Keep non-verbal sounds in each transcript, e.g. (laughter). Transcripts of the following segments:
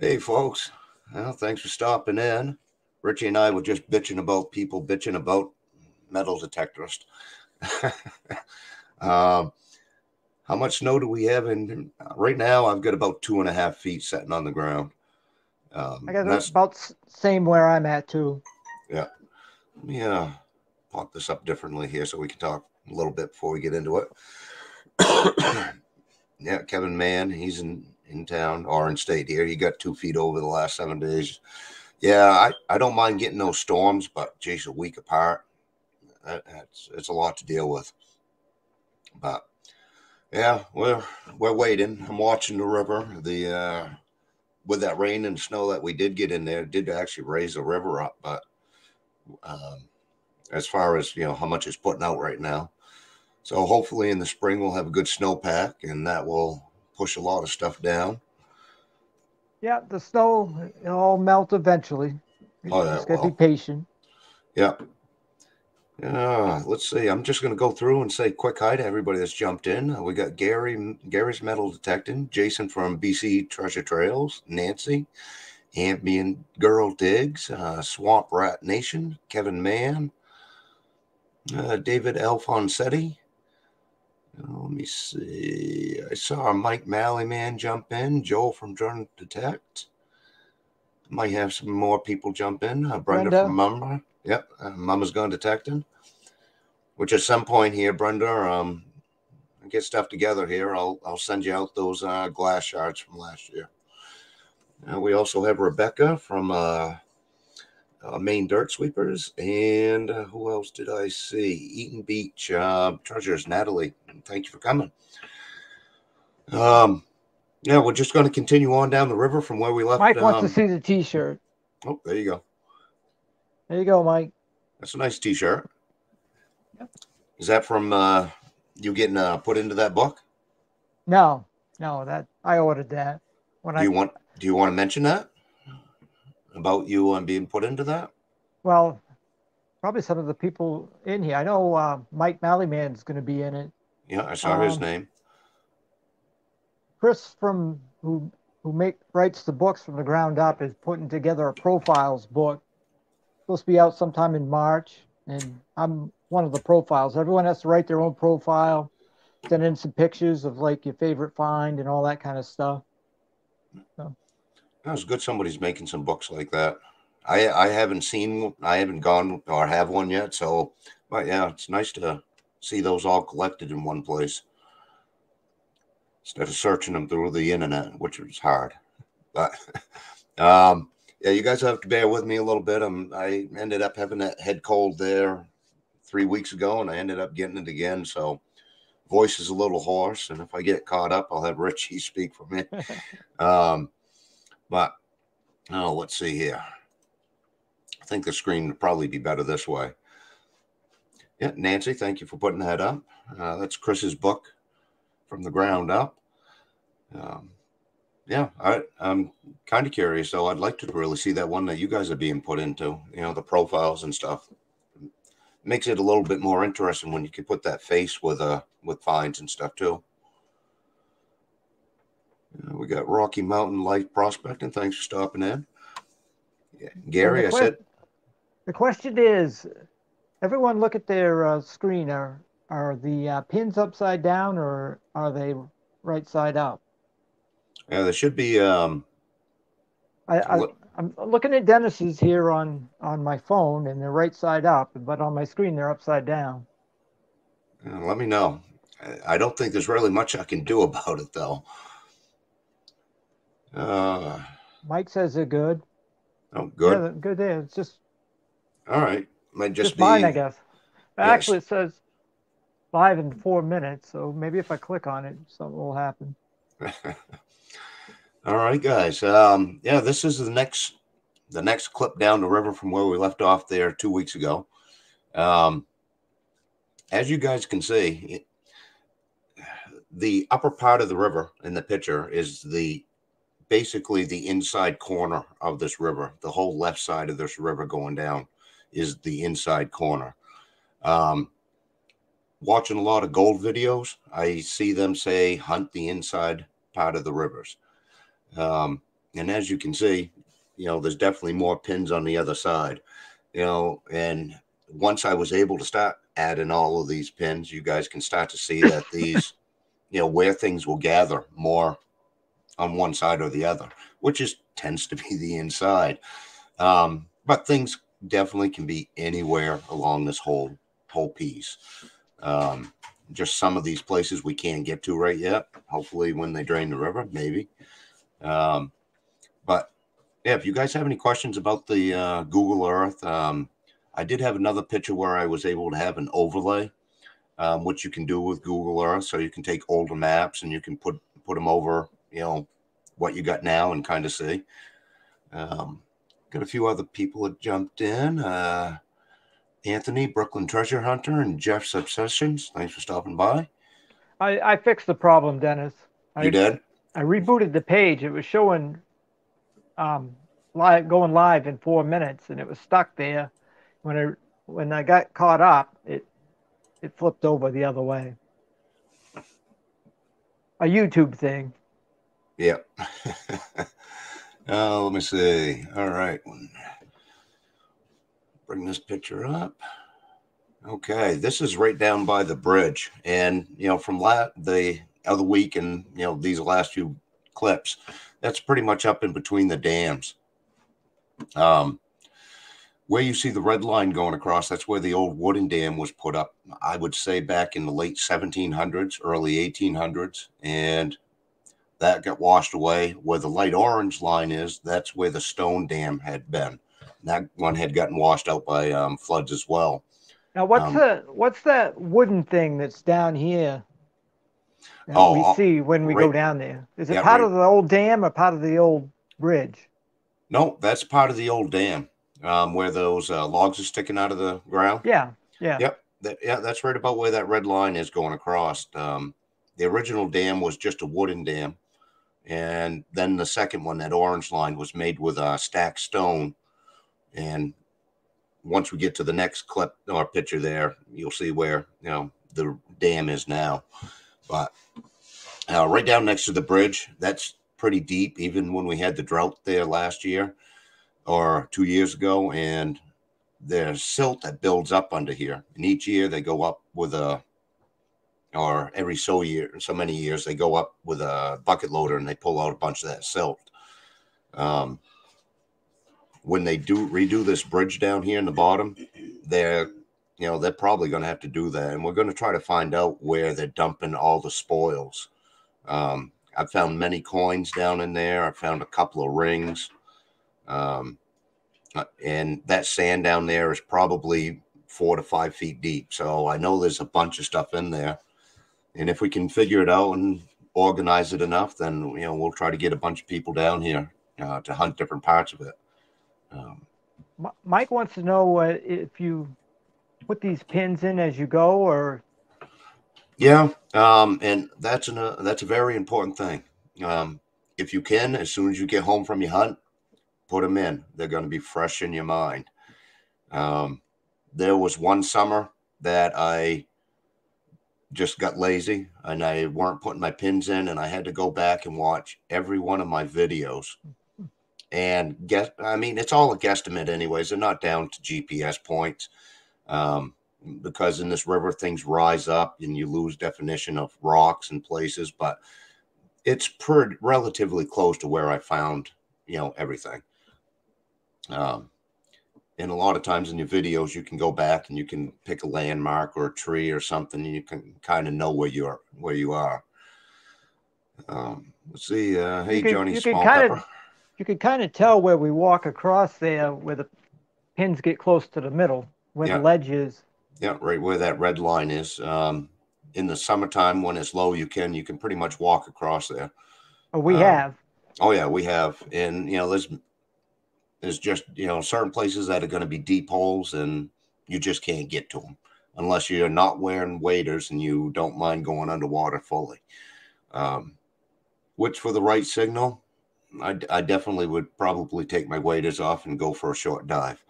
Hey, folks. Well, thanks for stopping in. Richie and I were just bitching about people bitching about metal detectors. (laughs) um, how much snow do we have in right now? I've got about two and a half feet sitting on the ground. Um, I got about same where I'm at too. Yeah. Yeah. Pop this up differently here so we can talk a little bit before we get into it. (coughs) yeah, Kevin Mann, he's in in town or in state here. He got two feet over the last seven days. Yeah, I, I don't mind getting those storms, but geez, a week apart, that, that's it's a lot to deal with. But yeah, we're we're waiting. I'm watching the river. The uh, with that rain and snow that we did get in there, did actually raise the river up. But um, as far as you know, how much it's putting out right now, so hopefully in the spring we'll have a good snowpack, and that will push a lot of stuff down. Yeah, the snow it'll all melt eventually. Oh, yeah, just gotta well, be patient. Yeah. Uh, let's see. I'm just going to go through and say quick hi to everybody that's jumped in. Uh, we got Gary, Gary's Metal Detecting, Jason from BC Treasure Trails, Nancy, Ambient Girl Digs, uh, Swamp Rat Nation, Kevin Mann, uh, David Alfonsetti, let me see. I saw Mike Malley man jump in. Joel from Drone Detect. Might have some more people jump in. Uh, Brenda, Brenda, from Mama. Yep, uh, Mama's gone detecting. Which at some point here, Brenda, um, get stuff together here. I'll I'll send you out those uh, glass shards from last year. Uh, we also have Rebecca from uh, uh, Maine Dirt Sweepers, and uh, who else did I see? Eaton Beach uh, Treasures, Natalie. Thank you for coming. Um, yeah, we're just going to continue on down the river from where we left. Mike wants um, to see the T-shirt. Oh, there you go. There you go, Mike. That's a nice T-shirt. Yep. Is that from uh, you getting uh, put into that book? No, no, that I ordered that. When do I, you want? Do you want to mention that? About you and being put into that? Well, probably some of the people in here. I know uh, Mike Mallyman's going to be in it. Yeah, I saw um, his name. Chris from who who make writes the books from the ground up is putting together a profiles book. Supposed to be out sometime in March, and I'm one of the profiles. Everyone has to write their own profile, send in some pictures of like your favorite find and all that kind of stuff. So. That's good. Somebody's making some books like that. I I haven't seen. I haven't gone or have one yet. So, but yeah, it's nice to see those all collected in one place instead of searching them through the internet, which is hard. But (laughs) um, yeah, you guys have to bear with me a little bit. I'm, I ended up having that head cold there three weeks ago, and I ended up getting it again. So voice is a little hoarse, and if I get caught up, I'll have Richie (laughs) speak for me. (laughs) um, but oh, let's see here. I think the screen would probably be better this way. Yeah, Nancy, thank you for putting that up. Uh, that's Chris's book from the ground up. Um, yeah, I, I'm kind of curious though. I'd like to really see that one that you guys are being put into. You know, the profiles and stuff makes it a little bit more interesting when you can put that face with uh with finds and stuff too. Uh, we got Rocky Mountain Life Prospecting. Thanks for stopping in. Yeah. Gary, I said. The question is everyone look at their uh, screen. Are, are the uh, pins upside down or are they right side up? Yeah, there should be. Um, I, I, I'm looking at Dennis's here on, on my phone and they're right side up, but on my screen they're upside down. let me know. I don't think there's really much I can do (laughs) about it though. Uh, Mike says they're good. Oh, good. Yeah, good there. It's just. All right. Might just, just be mine, I guess. Yes. Actually, it says five and four minutes. So maybe if I click on it, something will happen. (laughs) All right, guys. Um, yeah, this is the next the next clip down the river from where we left off there two weeks ago. Um, as you guys can see, it, the upper part of the river in the picture is the basically the inside corner of this river. The whole left side of this river going down is the inside corner. Um, watching a lot of gold videos, I see them say hunt the inside part of the rivers. Um, and as you can see, you know, there's definitely more pins on the other side, you know, and once I was able to start adding all of these pins, you guys can start to see that (laughs) these, you know, where things will gather more on one side or the other, which is tends to be the inside. Um, but things definitely can be anywhere along this whole whole piece. Um, just some of these places we can't get to right yet. Hopefully, when they drain the river, maybe. Um, but yeah, if you guys have any questions about the uh, Google Earth, um, I did have another picture where I was able to have an overlay, um, which you can do with Google Earth. So you can take older maps and you can put put them over, you know, what you got now and kind of see. Um, got a few other people that jumped in. Uh, Anthony, Brooklyn Treasure Hunter, and Jeff Subsessions. Thanks for stopping by. I, I fixed the problem, Dennis. You I, did? I rebooted the page. It was showing um, live, going live in four minutes, and it was stuck there. When I when I got caught up, it it flipped over the other way. A YouTube thing. Yep. (laughs) uh, let me see. All right. Bring this picture up. Okay, this is right down by the bridge, and you know from la- the other week and you know these last few clips, that's pretty much up in between the dams. Um, where you see the red line going across, that's where the old wooden dam was put up. I would say back in the late 1700s, early 1800s, and that got washed away. Where the light orange line is, that's where the stone dam had been. That one had gotten washed out by um, floods as well. Now, what's Um, the what's that wooden thing that's down here? That Oh, we uh, see when we go down there. Is it yeah, part right- of the old dam or part of the old bridge? No, that's part of the old dam um, where those uh, logs are sticking out of the ground. Yeah, yeah. Yep. That, yeah, that's right about where that red line is going across. Um, the original dam was just a wooden dam. And then the second one, that orange line, was made with uh, stacked stone. And once we get to the next clip or picture there, you'll see where, you know, the dam is now. But uh, right down next to the bridge, that's pretty deep, even when we had the drought there last year or two years ago. And there's silt that builds up under here, and each year they go up with a, or every so year, so many years they go up with a bucket loader and they pull out a bunch of that silt. Um, when they do redo this bridge down here in the bottom, they're, you know, they're probably going to have to do that, and we're going to try to find out where they're dumping all the spoils. Um, I've found many coins down in there. I found a couple of rings. Um, uh, and that sand down there is probably four to five feet deep. So I know there's a bunch of stuff in there. And if we can figure it out and organize it enough, then you know we'll try to get a bunch of people down here uh, to hunt different parts of it. Um, Mike wants to know uh, if you put these pins in as you go, or yeah, um, and that's an uh, that's a very important thing. Um, if you can, as soon as you get home from your hunt, put them in. They're going to be fresh in your mind. Um, there was one summer that I just got lazy and I weren't putting my pins in, and I had to go back and watch every one of my videos. And guess, I mean, it's all a guesstimate, anyways. They're not down to GPS points um, because in this river things rise up and you lose definition of rocks and places, but it's pretty relatively close to where I found, you know, everything. Um, and a lot of times in your videos, you can go back and you can pick a landmark or a tree or something, and you can kind of know where you are. Where you are. Um, let's see. Uh, hey, you could, Johnny you Small kind Pepper. of you could kind of tell where we walk across there, where the pins get close to the middle, where Yeah. the ledge is. Yeah, right where that red line is. Um, in the summertime, when it's low, you can you can pretty much walk across there. Or we Um, have. Oh yeah, we have, and you know, there's there's just you know certain places that are going to be deep holes, and you just can't get to them unless you're not wearing waders and you don't mind going underwater fully. Um, which for the right signal, I, I definitely would probably take my waders off and go for a short dive.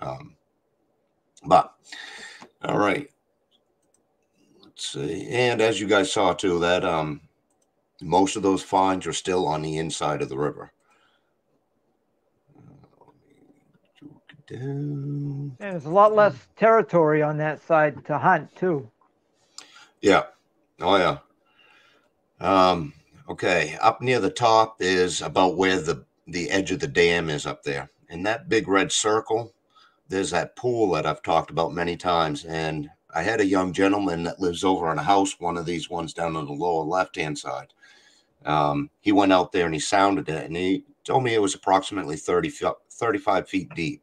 Um, but all right, let's see. And as you guys saw too, that um, most of those finds are still on the inside of the river. And there's a lot less territory on that side to hunt too. Yeah. Oh yeah. Um, okay. Up near the top is about where the the edge of the dam is up there. And that big red circle, there's that pool that I've talked about many times. And I had a young gentleman that lives over in a house, one of these ones down on the lower left hand side. Um, he went out there and he sounded it and he told me it was approximately 30, 35 feet deep.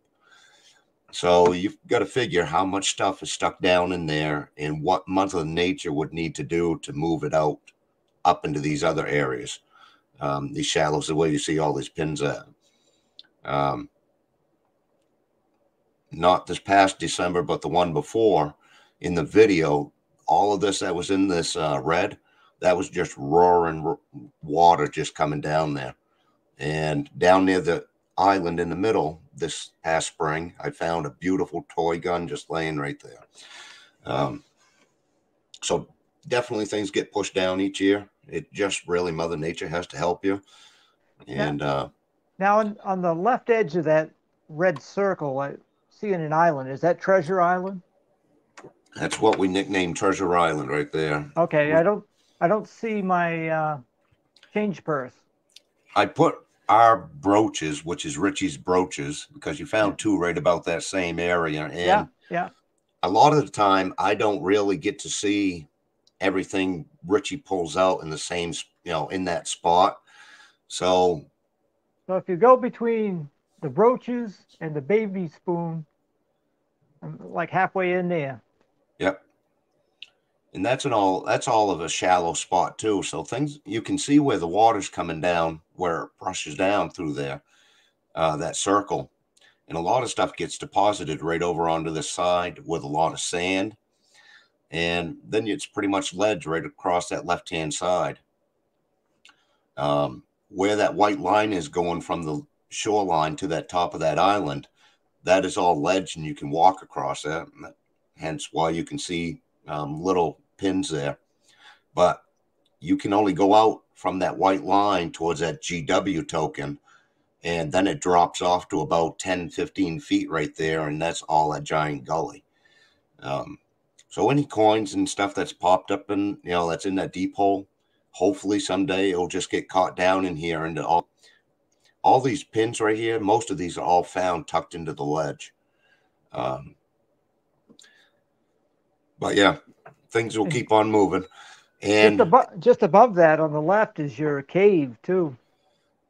So you've got to figure how much stuff is stuck down in there and what Mother Nature would need to do to move it out up into these other areas. Um, these shallows, the way you see all these pins at. Um, not this past December, but the one before in the video, all of this that was in this uh, red, that was just roaring water just coming down there. And down near the island in the middle this past spring, I found a beautiful toy gun just laying right there. Um, so definitely things get pushed down each year. It just really Mother Nature has to help you. And now, uh, now on, on the left edge of that red circle, I see an island. Is that Treasure Island? That's what we nicknamed Treasure Island right there. Okay, I don't I don't see my uh, change purse. I put our brooches, which is Richie's brooches, because you found two right about that same area. And yeah, yeah. A lot of the time, I don't really get to see everything Richie pulls out in the same, you know, in that spot. So, so if you go between the brooches and the baby spoon, I'm like halfway in there. Yep and that's an all that's all of a shallow spot too. So things you can see where the water's coming down where it brushes down through there uh, that circle. And a lot of stuff gets deposited right over onto the side with a lot of sand. And then it's pretty much ledge right across that left hand side. Um, where that white line is going from the shoreline to that top of that island that is all ledge and you can walk across that. Hence why you can see um, little pins there, but you can only go out from that white line towards that GW token. And then it drops off to about 10, 15 feet right there. And that's all that giant gully. Um, so any coins and stuff that's popped up and, you know, that's in that deep hole, hopefully someday it'll just get caught down in here. And all, all these pins right here, most of these are all found tucked into the ledge. Um, but yeah, things will keep on moving. And just above, just above that on the left is your cave too.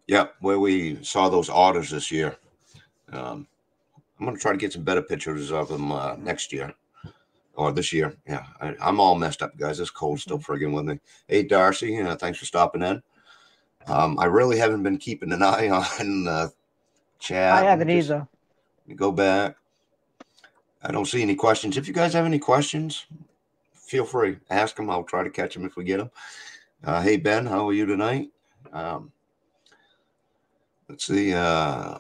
Yeah, where we saw those otters this year. Um, I'm going to try to get some better pictures of them uh, next year or this year. Yeah, I, am all messed up, guys. This cold's still frigging with me. Hey, Darcy, uh, thanks for stopping in. Um, I really haven't been keeping an eye (laughs) on the chat. I haven't either. Go back. I don't see any questions. If you guys have any questions, feel free, ask them. I'll try to catch them if we get them. Uh, hey Ben, how are you tonight? Um, let's see. Uh,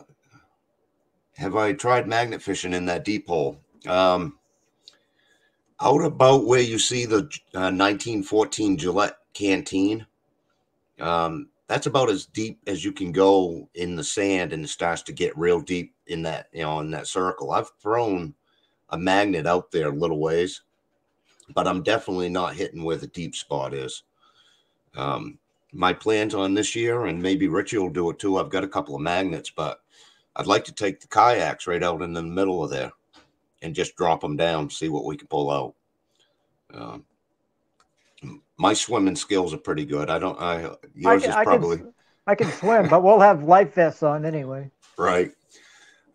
have I tried magnet fishing in that deep hole? Um, out about where you see the uh, 1914 Gillette canteen. Um, that's about as deep as you can go in the sand, and it starts to get real deep in that, you know, in that circle. I've thrown a magnet out there a little ways, but I'm definitely not hitting where the deep spot is. Um, my plans on this year, and maybe Richie will do it too. I've got a couple of magnets, but I'd like to take the kayaks right out in the middle of there and just drop them down, see what we can pull out. Um, my swimming skills are pretty good. I don't. I yours I can, is probably. I can, I can swim, but we'll have life vests on anyway. Right.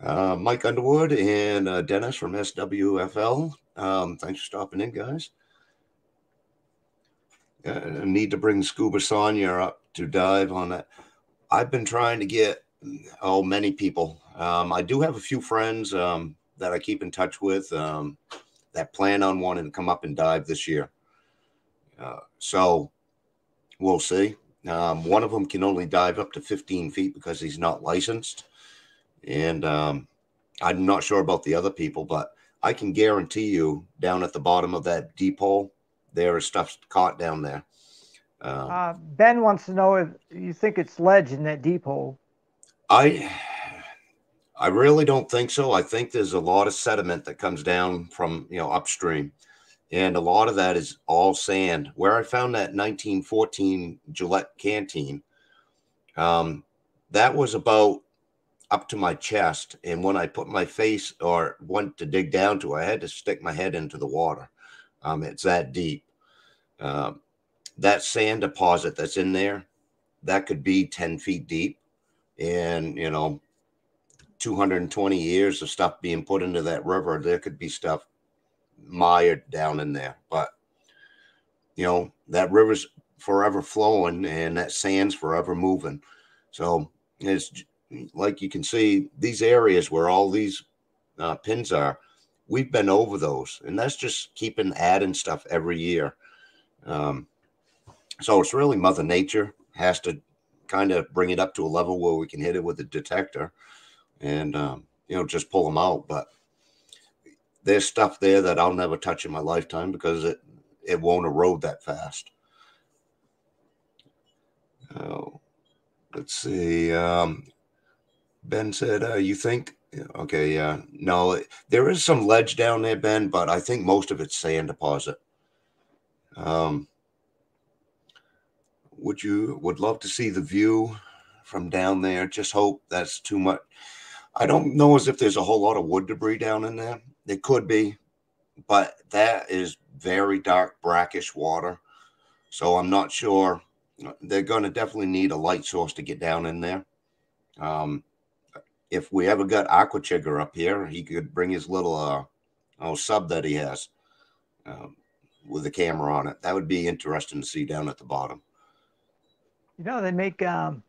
Uh, Mike Underwood and uh, Dennis from SWFL. Um, thanks for stopping in, guys. Uh, need to bring Scuba Sonia up to dive on that. I've been trying to get oh many people. Um, I do have a few friends um, that I keep in touch with um, that plan on wanting to come up and dive this year. Uh, so we'll see. Um, one of them can only dive up to 15 feet because he's not licensed. And um, I'm not sure about the other people, but I can guarantee you down at the bottom of that deep hole, there is stuff caught down there. Um, uh, ben wants to know if you think it's ledge in that deep hole. I I really don't think so. I think there's a lot of sediment that comes down from you know upstream, and a lot of that is all sand. Where I found that 1914 Gillette canteen, um, that was about up to my chest, and when I put my face or went to dig down to, I had to stick my head into the water. Um, it's that deep. Um, that sand deposit that's in there, that could be 10 feet deep, and you know 220 years of stuff being put into that river, there could be stuff mired down in there. But you know, that river's forever flowing and that sand's forever moving. So it's like you can see these areas where all these uh, pins are, we've been over those, and that's just keeping adding stuff every year. Um, so it's really Mother Nature has to kind of bring it up to a level where we can hit it with a detector and um, you know just pull them out. But there's stuff there that I'll never touch in my lifetime because it it won't erode that fast. Oh, let's see. Um, ben said, uh, "You think?" Okay, yeah. No, there is some ledge down there, Ben, but I think most of it's sand deposit. Um, would you would love to see the view from down there? Just hope that's too much. I don't know as if there's a whole lot of wood debris down in there. It could be, but that is very dark, brackish water. So I'm not sure. They're going to definitely need a light source to get down in there. Um, if we ever got Aqua Chigger up here, he could bring his little uh, oh, sub that he has um, with a camera on it. That would be interesting to see down at the bottom. You know, they make um,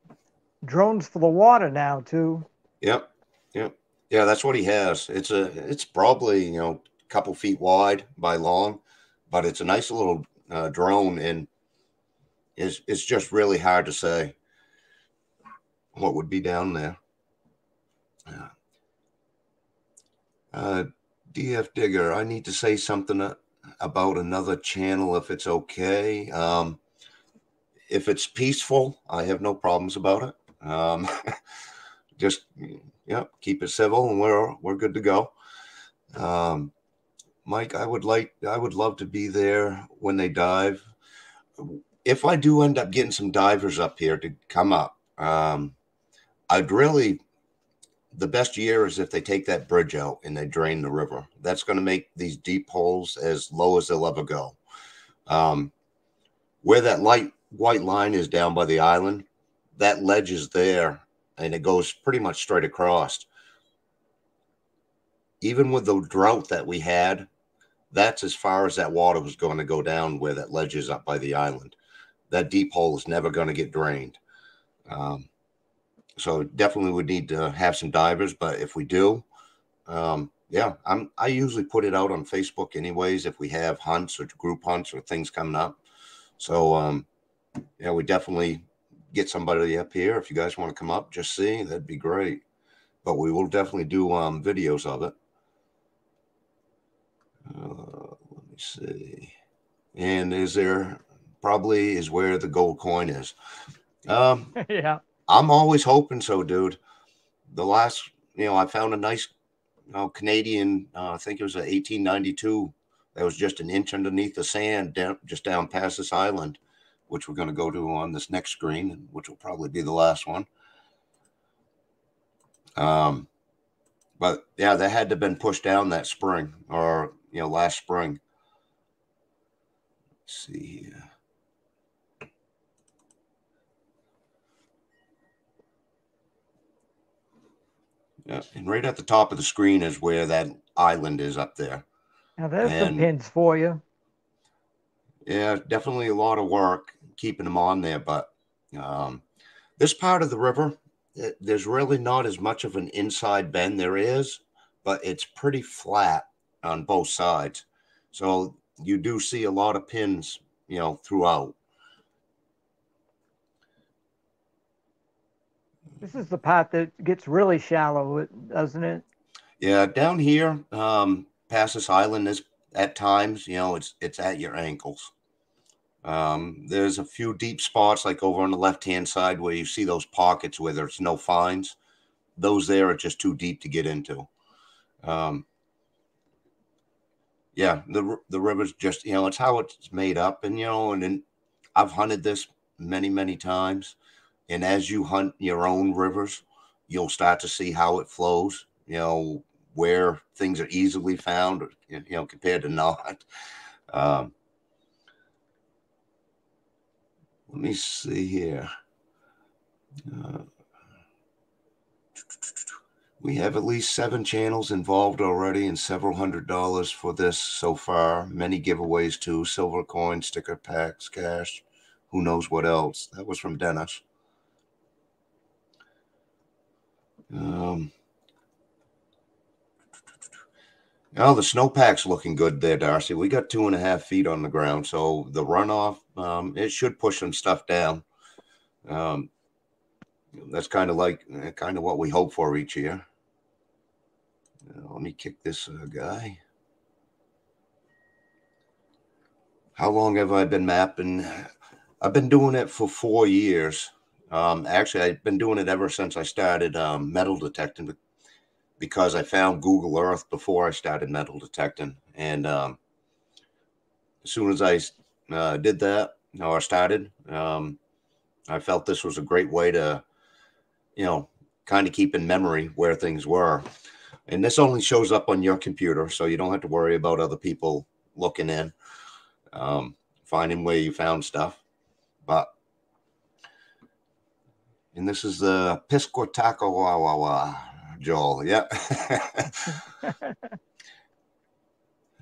drones for the water now, too. Yep. Yeah, yeah, that's what he has. It's a, it's probably you know a couple feet wide by long, but it's a nice little uh, drone, and it's it's just really hard to say what would be down there. Yeah. Uh, DF Digger, I need to say something uh, about another channel if it's okay. Um, if it's peaceful, I have no problems about it. Um, (laughs) just Yep, keep it civil, and we're we're good to go. Um, Mike, I would like, I would love to be there when they dive. If I do end up getting some divers up here to come up, um, I'd really, the best year is if they take that bridge out and they drain the river. That's going to make these deep holes as low as they'll ever go. Um, where that light white line is down by the island, that ledge is there and it goes pretty much straight across. Even with the drought that we had, that's as far as that water was going to go down where that ledge is up by the island. That deep hole is never going to get drained. Um, so definitely would need to have some divers, but if we do, um, yeah, I'm I usually put it out on Facebook anyways if we have hunts or group hunts or things coming up. So um, yeah, we definitely get somebody up here. If you guys want to come up, just see, that'd be great. But we will definitely do um, videos of it. Uh, let me see. And is there probably is where the gold coin is? Um, (laughs) yeah. I'm always hoping so, dude. The last, you know, I found a nice you know, Canadian, uh, I think it was a 1892 that was just an inch underneath the sand down, just down past this island which we're going to go to on this next screen, which will probably be the last one. Um, but yeah, that had to have been pushed down that spring or, you know, last spring. Let's see here. Yeah, and right at the top of the screen is where that island is up there. Now there's and, some pins for you. Yeah, definitely a lot of work keeping them on there. But um, this part of the river, it, there's really not as much of an inside bend. There is, but it's pretty flat on both sides. So you do see a lot of pins, you know, throughout. This is the part that gets really shallow, doesn't it? Yeah, down here, um, past this island is at times, you know, it's it's at your ankles. Um, there's a few deep spots like over on the left hand side where you see those pockets where there's no fines. those there are just too deep to get into. Um, yeah, the the river's just you know it's how it's made up, and you know, and then I've hunted this many many times, and as you hunt your own rivers, you'll start to see how it flows. You know where things are easily found, you know, compared to not. Um, let me see here. Uh, we have at least seven channels involved already and several hundred dollars for this so far. Many giveaways too silver coins, sticker packs, cash, who knows what else. That was from Dennis. Um, oh, the snowpack's looking good there, Darcy. We got two and a half feet on the ground, so the runoff um, it should push some stuff down. Um, that's kind of like eh, kind of what we hope for each year. Uh, let me kick this uh, guy. How long have I been mapping? I've been doing it for four years. Um, actually, I've been doing it ever since I started um, metal detecting because I found Google Earth before I started metal detecting. And um, as soon as I uh, did that, or started, um, I felt this was a great way to you know, kind of keep in memory where things were. And this only shows up on your computer, so you don't have to worry about other people looking in, um, finding where you found stuff. But and this is the Piscataquis, Joel. Yep. (laughs)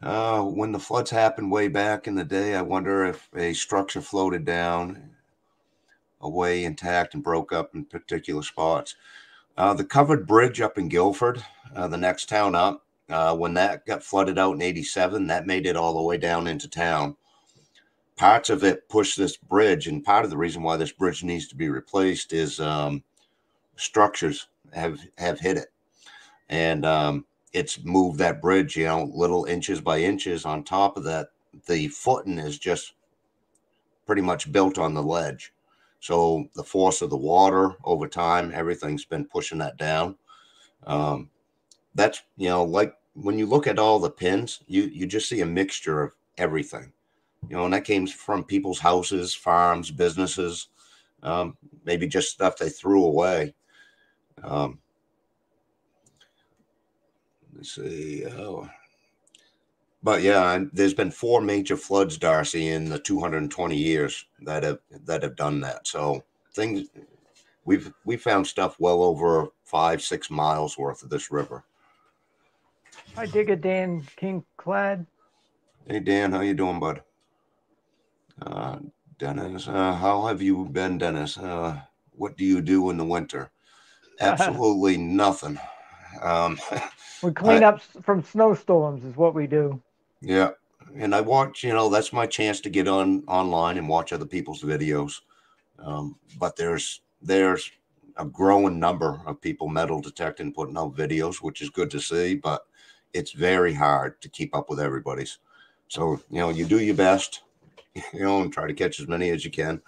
uh, when the floods happened way back in the day, I wonder if a structure floated down away intact and broke up in particular spots. Uh, the covered bridge up in Guilford, uh, the next town up, uh, when that got flooded out in 87, that made it all the way down into town. Parts of it push this bridge, and part of the reason why this bridge needs to be replaced is um, structures have, have hit it. And um, it's moved that bridge, you know, little inches by inches on top of that. The footing is just pretty much built on the ledge. So the force of the water over time, everything's been pushing that down. Um, that's you know, like when you look at all the pins, you you just see a mixture of everything. You know, and that came from people's houses, farms, businesses, um, maybe just stuff they threw away. Um, let's see. Oh, but yeah, there's been four major floods, Darcy, in the 220 years that have that have done that. So things we've we found stuff well over five, six miles worth of this river. Hi, Digger Dan King Clad. Hey Dan, how you doing, bud? Uh, Dennis, uh, how have you been, Dennis? Uh, what do you do in the winter? (laughs) Absolutely nothing. Um, (laughs) we clean I, up from snowstorms, is what we do. Yeah. And I watch, you know, that's my chance to get on online and watch other people's videos. Um, but there's there's a growing number of people metal detecting, putting out videos, which is good to see, but it's very hard to keep up with everybody's. So, you know, you do your best, you know, and try to catch as many as you can.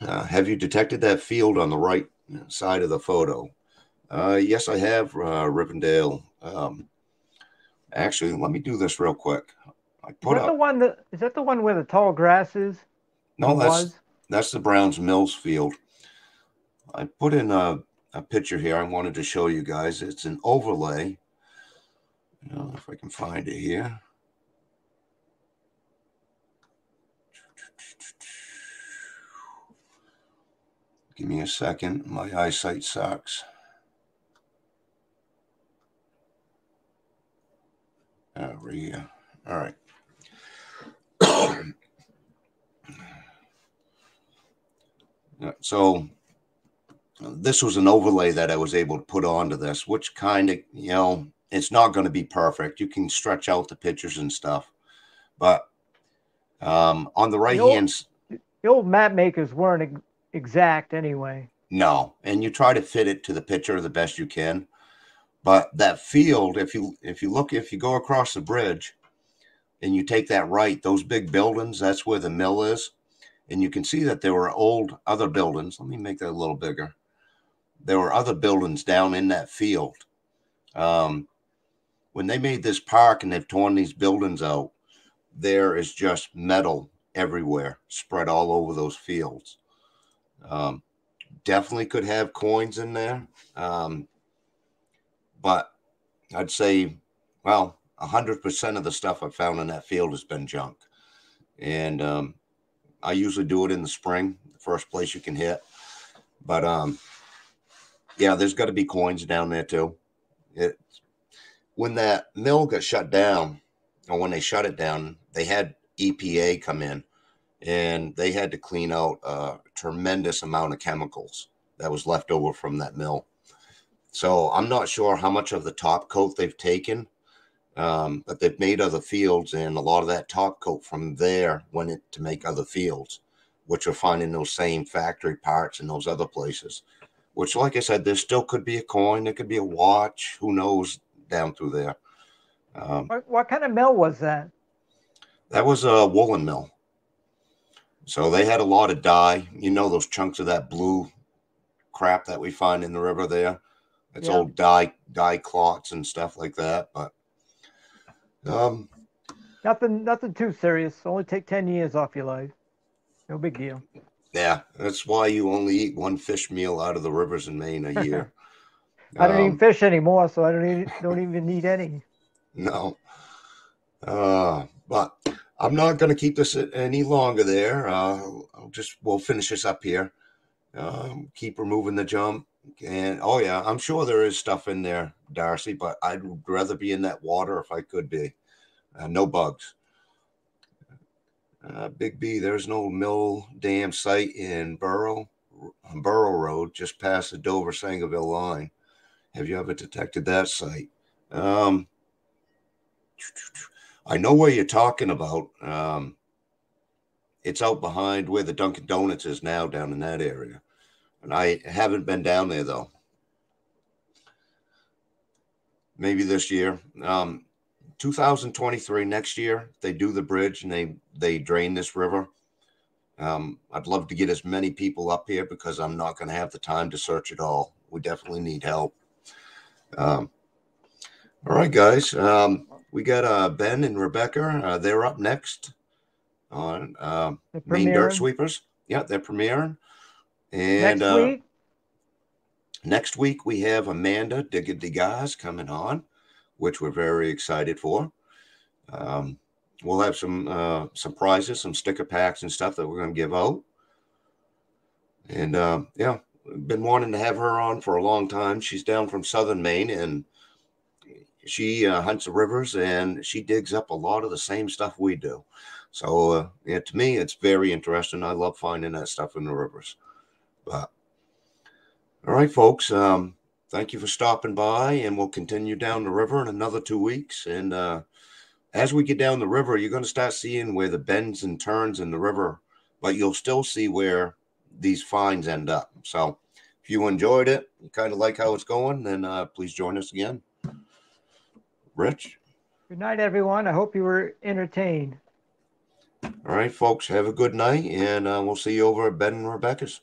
Uh, have you detected that field on the right side of the photo? Uh, yes, I have, uh, Rivendell. Um, Actually, let me do this real quick. I put is that up, the one that is that the one where the tall grass is? No, that's was? that's the Browns Mills field. I put in a, a picture here. I wanted to show you guys. It's an overlay. You know, if I can find it here. Give me a second. My eyesight sucks. Over here. All right. (coughs) so this was an overlay that I was able to put onto this, which kind of, you know, it's not going to be perfect. You can stretch out the pictures and stuff, but um, on the right hand, the old map makers weren't exact anyway. No, and you try to fit it to the picture the best you can. But that field, if you if you look, if you go across the bridge and you take that right, those big buildings, that's where the mill is. And you can see that there were old other buildings. Let me make that a little bigger. there were other buildings down in that field. Um, when they made this park and they've torn these buildings out, there is just metal everywhere, spread all over those fields. Um, definitely could have coins in there, um, but I'd say, well, hundred percent of the stuff I found in that field has been junk, and um, I usually do it in the spring, the first place you can hit. But um, yeah, there's got to be coins down there too. It when that mill got shut down, or when they shut it down, they had EPA come in and they had to clean out a tremendous amount of chemicals that was left over from that mill. So I'm not sure how much of the top coat they've taken, um, but they've made other fields, and a lot of that top coat from there went in to make other fields, which are finding those same factory parts in those other places. Which, like I said, there still could be a coin, there could be a watch, who knows down through there. Um, What, what kind of mill was that? that was a woolen mill. So they had a lot of dye. You know those chunks of that blue crap that we find in the river there. It's Yeah. old dye dye clots and stuff like that. But um, Nothing, nothing too serious. Only take ten years off your life. No big deal. yeah, that's why you only eat one fish meal out of the rivers in Maine a year. (laughs) I don't Um, even fish anymore, so I don't even don't even need any. (laughs) No. Uh, but I'm not going to keep this any longer there. Uh, I'll just, we'll finish this up here. Um, keep removing the jump. And oh, yeah, I'm sure there is stuff in there, Darcy, but I'd rather be in that water if I could be. Uh, no bugs. Uh, Big B, there's no mill dam site in Borough, Borough Road, just past the Dover Sangerville line. Have you ever detected that site? Um, I know where you're talking about. Um, it's out behind where the Dunkin' Donuts is now, down in that area. And I haven't been down there though. Maybe this year. Um, 2023 next year, they do the bridge and they they drain this river. Um, I'd love to get as many people up here because I'm not going to have the time to search it all. We definitely need help. Um, all right, guys. Um, we got uh, Ben and Rebecca. Uh, they're up next on um, The Maine Dirt Sweepers. Yeah, they're premiering. And next uh, week. next week we have Amanda Diggity Guys coming on, which we're very excited for. Um, we'll have some uh, some prizes, some sticker packs and stuff that we're going to give out. And uh, yeah, been wanting to have her on for a long time. She's down from Southern Maine and she uh, hunts the rivers and she digs up a lot of the same stuff we do. So uh, yeah, to me, it's very interesting. I love finding that stuff in the rivers. But all right, folks. Um, thank you for stopping by, and we'll continue down the river in another two weeks. And uh, as we get down the river, you're going to start seeing where the bends and turns in the river, but you'll still see where these finds end up. So if you enjoyed it, you kind of like how it's going, then uh, please join us again. Rich. Good night, everyone. I hope you were entertained. All right, folks. Have a good night, and uh, we'll see you over at Ben and Rebecca's.